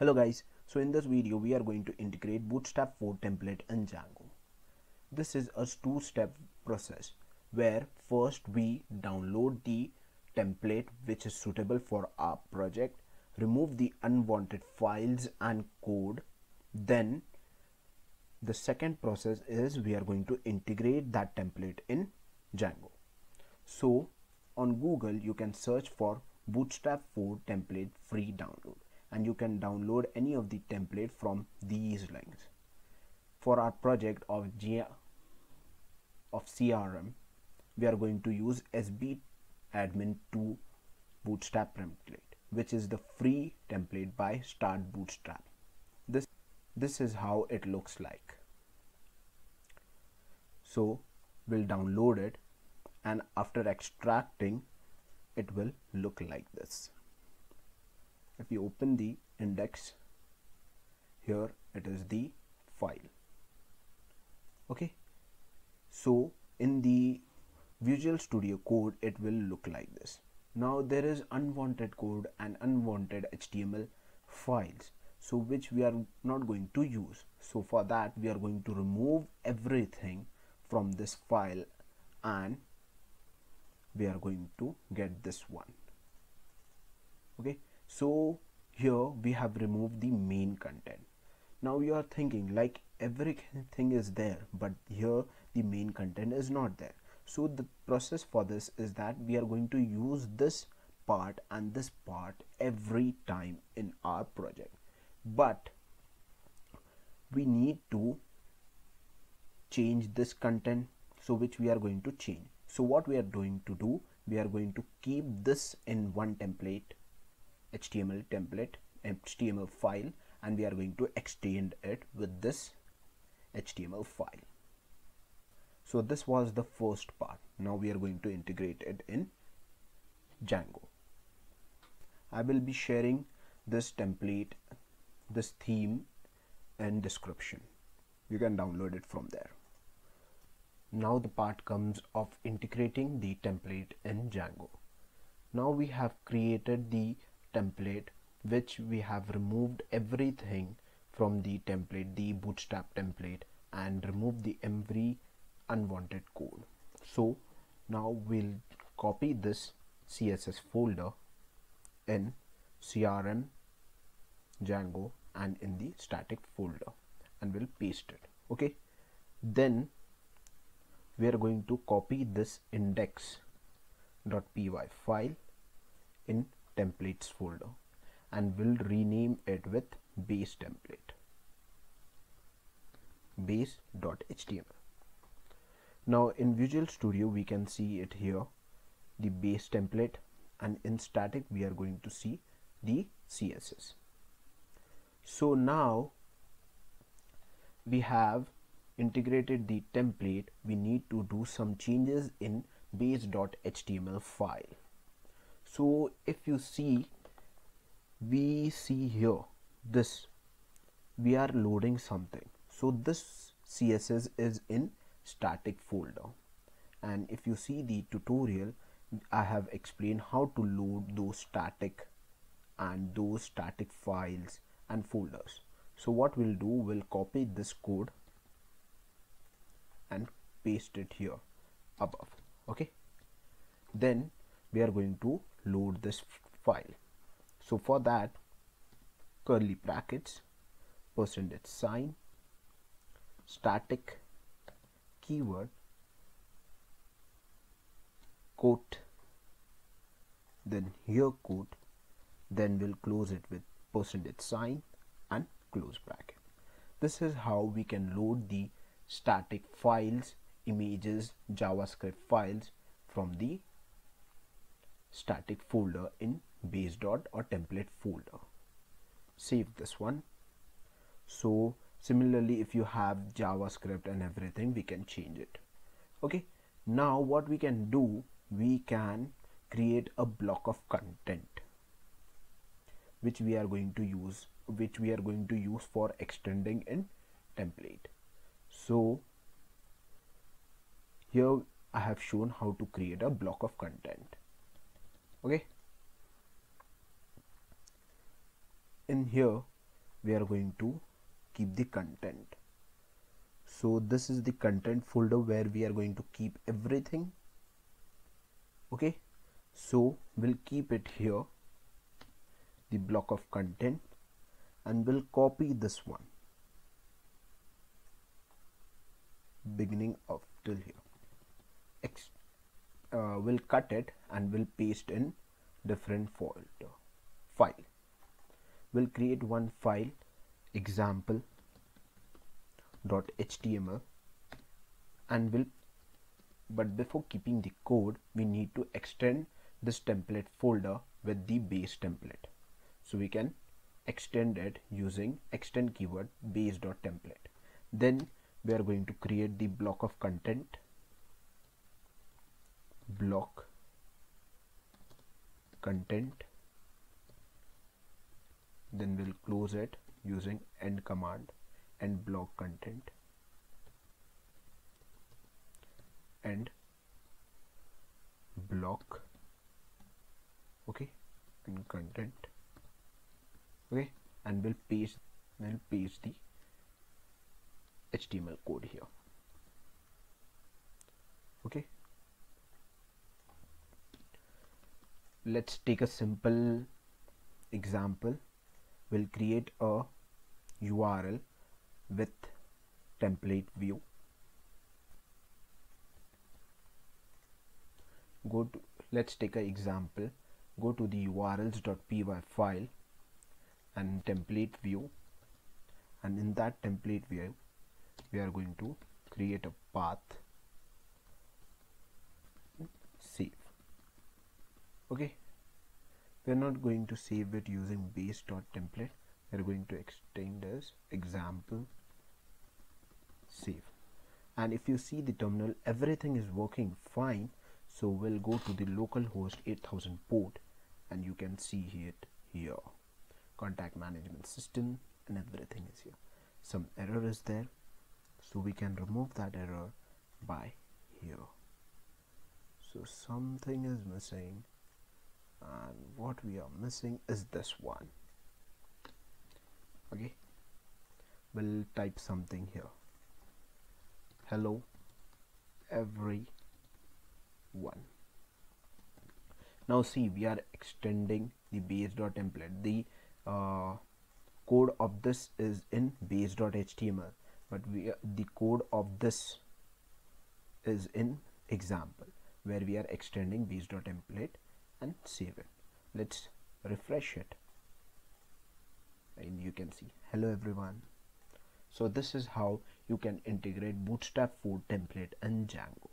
Hello guys, so in this video we are going to integrate Bootstrap 4 template in Django. This is a two-step process where first we download the template which is suitable for our project, remove the unwanted files and code, then the second process is we are going to integrate that template in Django. So on Google you can search for Bootstrap 4 template free download and you can download any of the template from these links. For our project of G of CRM we are going to use SB admin 2 bootstrap template which is the free template by start bootstrap. This this is how it looks like. So we'll download it and after extracting it will look like this if you open the index here it is the file. Okay? So in the Visual Studio Code it will look like this. Now there is unwanted code and unwanted HTML files. So which we are not going to use. So for that we are going to remove everything from this file and we are going to get this one. Okay so here we have removed the main content. Now you are thinking like everything is there but here the main content is not there. So the process for this is that we are going to use this part and this part every time in our project. But we need to change this content so which we are going to change. So what we are going to do we are going to keep this in one template HTML template HTML file and we are going to extend it with this HTML file. So this was the first part. Now we are going to integrate it in Django. I will be sharing this template this theme and description. You can download it from there. Now the part comes of integrating the template in Django. Now we have created the template which we have removed everything from the template the bootstrap template and remove the every unwanted code. So now we'll copy this css folder in crm django and in the static folder and we'll paste it okay? Then we are going to copy this index.py file in templates folder and we'll rename it with base template. base.html now in visual studio we can see it here the base template and in static we are going to see the css so now we have integrated the template. We need to do some changes in base.html file so if you see we see here this we are loading something. So this css is in static folder. And if you see the tutorial i have explained how to load those static and those static files and folders. So what we'll do we'll copy this code and paste it here above. Okay? Then we are going to load this file. So for that curly brackets percentage sign static keyword quote then here quote then we'll close it with percentage sign and close bracket. This is how we can load the static files images javascript files from the static folder in base dot or template folder. Save this one. So similarly if you have javascript and everything we can change it. Okay. Now what we can do we can create a block of content which we are going to use which we are going to use for extending in template. So here I have shown how to create a block of content okay? In here we are going to keep the content. So this is the content folder where we are going to keep everything. Okay? So we'll keep it here the block of content and we'll copy this one. Beginning of uh, we'll cut it and we'll paste in different folder file. We'll create one file example dot html and we'll but before keeping the code we need to extend this template folder with the base template. So we can extend it using extend keyword base dot template. Then we are going to create the block of content block content then we'll close it using end command and block content and block okay and content okay and we'll paste we'll paste the HTML code here okay let's take a simple example. We'll create a URL with template view. Go to let's take an example. Go to the urls.py file and template view. And in that template view we are going to create a path save okay? We are not going to save it using base.template we are going to extend as example save. And if you see the terminal everything is working fine. So we'll go to the localhost 8000 port and you can see it here. Contact management system and everything is here. Some error is there. So we can remove that error by here. So something is missing and what we are missing is this one. Okay. We'll type something here. Hello every one. Now see we are extending the base.template the uh, code of this is in base.html but we are, the code of this is in example where we are extending base.template and save it. Let's refresh it. And you can see. Hello everyone. So this is how you can integrate bootstrap 4 template and django